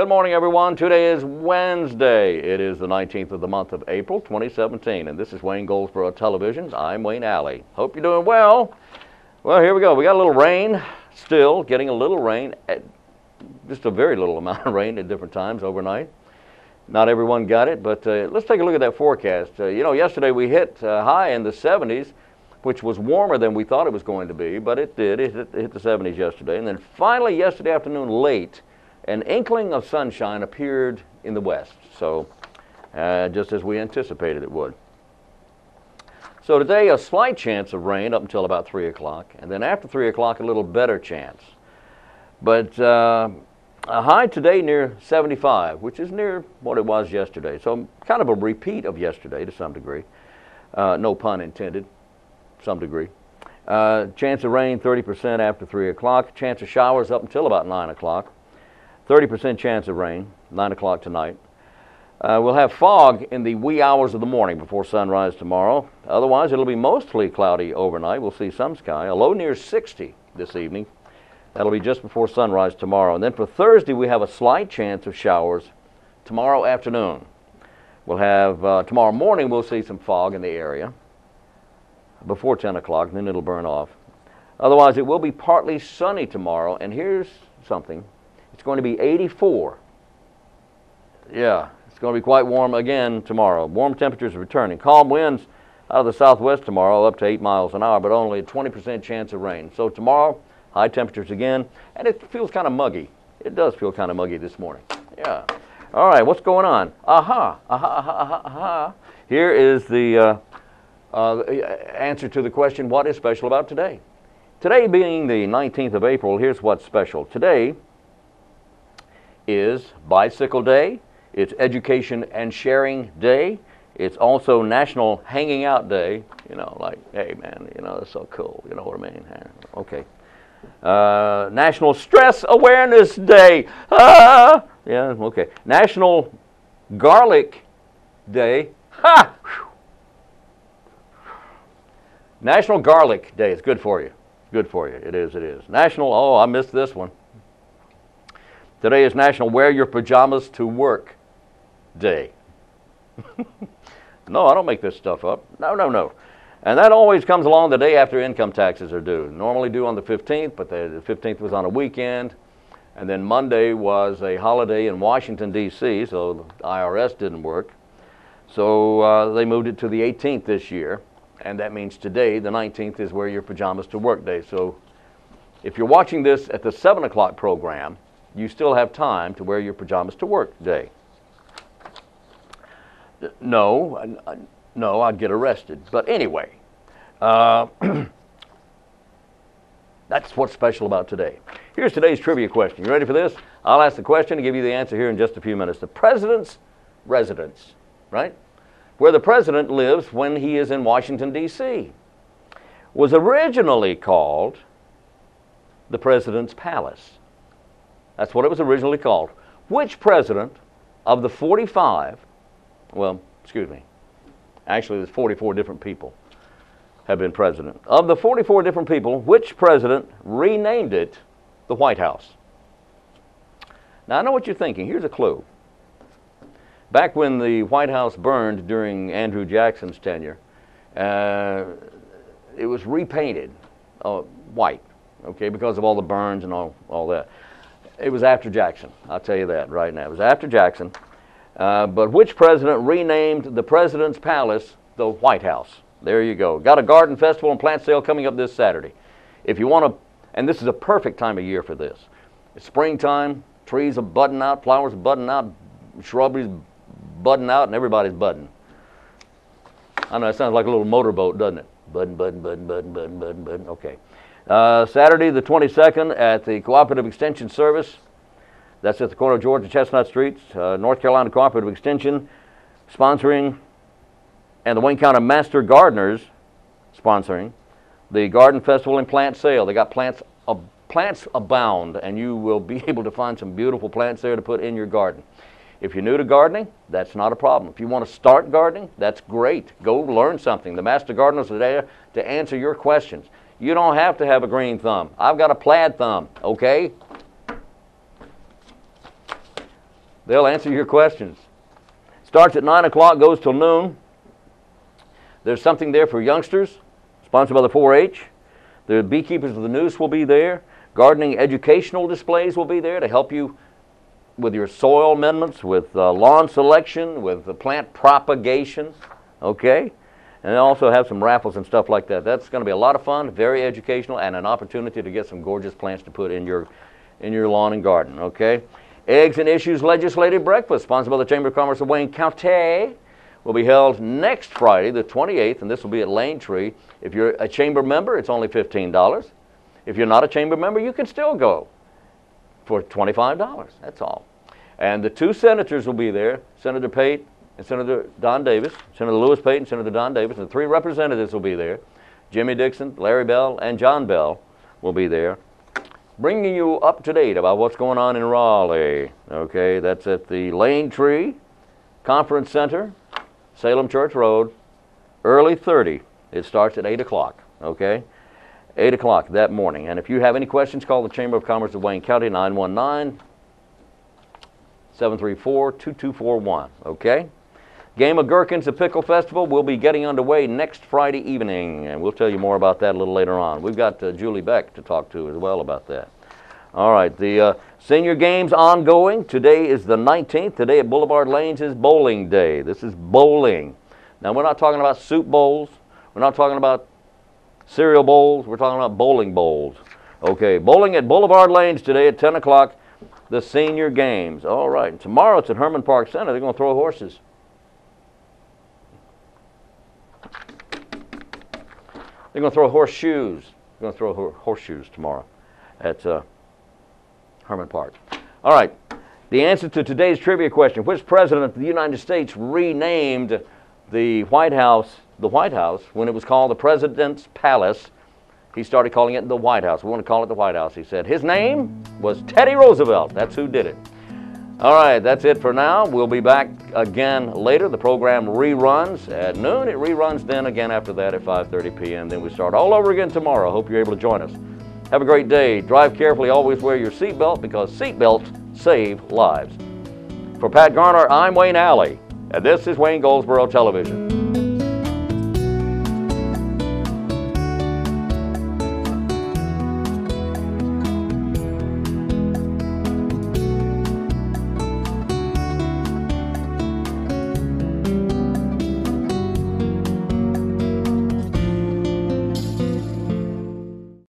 Good morning, everyone. Today is Wednesday. It is the 19th of the month of April, 2017, and this is Wayne Goldsboro Television. I'm Wayne Alley. Hope you're doing well. Well, here we go. We got a little rain still, getting a little rain, at just a very little amount of rain at different times overnight. Not everyone got it, but uh, let's take a look at that forecast. Uh, you know, yesterday we hit uh, high in the 70s, which was warmer than we thought it was going to be, but it did. It hit, it hit the 70s yesterday. And then finally, yesterday afternoon, late, an inkling of sunshine appeared in the west, so uh, just as we anticipated it would. So today, a slight chance of rain up until about 3 o'clock, and then after 3 o'clock, a little better chance. But uh, a high today near 75, which is near what it was yesterday. So kind of a repeat of yesterday to some degree. Uh, no pun intended, some degree. Uh, chance of rain 30% after 3 o'clock. Chance of showers up until about 9 o'clock. 30% chance of rain, 9 o'clock tonight. Uh, we'll have fog in the wee hours of the morning before sunrise tomorrow. Otherwise, it'll be mostly cloudy overnight. We'll see some sky. A low near 60 this evening. That'll be just before sunrise tomorrow. And then for Thursday, we have a slight chance of showers tomorrow afternoon. We'll have, uh, tomorrow morning, we'll see some fog in the area before 10 o'clock, and then it'll burn off. Otherwise, it will be partly sunny tomorrow. And here's something it's going to be 84. Yeah, it's going to be quite warm again tomorrow. Warm temperatures returning. Calm winds out of the southwest tomorrow up to 8 miles an hour, but only a 20% chance of rain. So tomorrow, high temperatures again, and it feels kind of muggy. It does feel kind of muggy this morning. Yeah. All right, what's going on? Aha, aha, aha, aha, aha. Here is the uh, uh, answer to the question, what is special about today? Today being the 19th of April, here's what's special. Today, is Bicycle Day, it's Education and Sharing Day, it's also National Hanging Out Day. You know, like, hey man, you know, that's so cool. You know what I mean? Okay. Uh, National Stress Awareness Day. Ah! Yeah, okay. National Garlic Day. Ha! National Garlic Day. It's good for you. Good for you. It is, it is. National, oh, I missed this one. Today is National Wear Your Pajamas to Work Day. no, I don't make this stuff up. No, no, no. And that always comes along the day after income taxes are due. Normally due on the 15th, but the 15th was on a weekend. And then Monday was a holiday in Washington, D.C., so the IRS didn't work. So uh, they moved it to the 18th this year. And that means today, the 19th, is Wear Your Pajamas to Work Day. So if you're watching this at the 7 o'clock program, you still have time to wear your pajamas to work today. No, no, I'd get arrested. But anyway, uh, that's what's special about today. Here's today's trivia question. You ready for this? I'll ask the question and give you the answer here in just a few minutes. The president's residence, right? Where the president lives when he is in Washington, D.C., was originally called the president's palace. That's what it was originally called. Which president of the 45, well, excuse me, actually there's 44 different people have been president. Of the 44 different people, which president renamed it the White House? Now I know what you're thinking. Here's a clue. Back when the White House burned during Andrew Jackson's tenure, uh, it was repainted uh, white, okay, because of all the burns and all, all that. It was after Jackson. I'll tell you that right now. It was after Jackson. Uh, but which president renamed the president's palace the White House? There you go. Got a garden festival and plant sale coming up this Saturday. If you want to, and this is a perfect time of year for this. It's springtime, trees are budding out, flowers are budding out, shrubberies budding out, and everybody's budding. I know it sounds like a little motorboat, doesn't it? Budding, budding, budding, budding, budding, budding, budding. Okay. Uh, Saturday, the 22nd, at the Cooperative Extension Service. That's at the corner of Georgia Chestnut Streets, uh, North Carolina Cooperative Extension, sponsoring, and the Wayne County Master Gardeners sponsoring the Garden Festival and Plant Sale. They got plants, uh, plants abound, and you will be able to find some beautiful plants there to put in your garden. If you're new to gardening, that's not a problem. If you want to start gardening, that's great. Go learn something. The Master Gardeners are there to answer your questions. You don't have to have a green thumb. I've got a plaid thumb, okay? They'll answer your questions. Starts at 9 o'clock, goes till noon. There's something there for youngsters, sponsored by the 4 H. The Beekeepers of the Neuse will be there. Gardening educational displays will be there to help you with your soil amendments, with uh, lawn selection, with the plant propagation. Okay? And also have some raffles and stuff like that. That's going to be a lot of fun, very educational, and an opportunity to get some gorgeous plants to put in your, in your lawn and garden. Okay? Eggs and Issues Legislative Breakfast, sponsored by the Chamber of Commerce of Wayne County, will be held next Friday, the 28th, and this will be at Lane Tree. If you're a chamber member, it's only $15. If you're not a chamber member, you can still go for $25. That's all. And the two senators will be there, Senator Pate and Senator Don Davis, Senator Louis Pate and Senator Don Davis, and the three representatives will be there. Jimmy Dixon, Larry Bell, and John Bell will be there bringing you up to date about what's going on in Raleigh. Okay, that's at the Lane Tree Conference Center, Salem Church Road, early 30. It starts at 8 o'clock. Okay, 8 o'clock that morning. And if you have any questions, call the Chamber of Commerce of Wayne County 919 734 2241. Okay. Game of Gherkins, the Pickle Festival, will be getting underway next Friday evening, and we'll tell you more about that a little later on. We've got uh, Julie Beck to talk to as well about that. All right, the uh, senior games ongoing. Today is the 19th. Today at Boulevard Lanes is bowling day. This is bowling. Now, we're not talking about soup bowls. We're not talking about cereal bowls. We're talking about bowling bowls. Okay, bowling at Boulevard Lanes today at 10 o'clock. The senior games. All right, tomorrow it's at Herman Park Center. They're going to throw horses. They're going to throw horseshoes. They're going to throw horseshoes tomorrow at uh, Herman Park. All right. The answer to today's trivia question, which president of the United States renamed the White House the White House when it was called the President's Palace? He started calling it the White House. We want to call it the White House, he said. His name was Teddy Roosevelt. That's who did it. All right, that's it for now. We'll be back again later. The program reruns at noon. It reruns then again after that at 5.30 p.m. Then we start all over again tomorrow. Hope you're able to join us. Have a great day. Drive carefully. Always wear your seatbelt because seatbelts save lives. For Pat Garner, I'm Wayne Alley, and this is Wayne Goldsboro Television.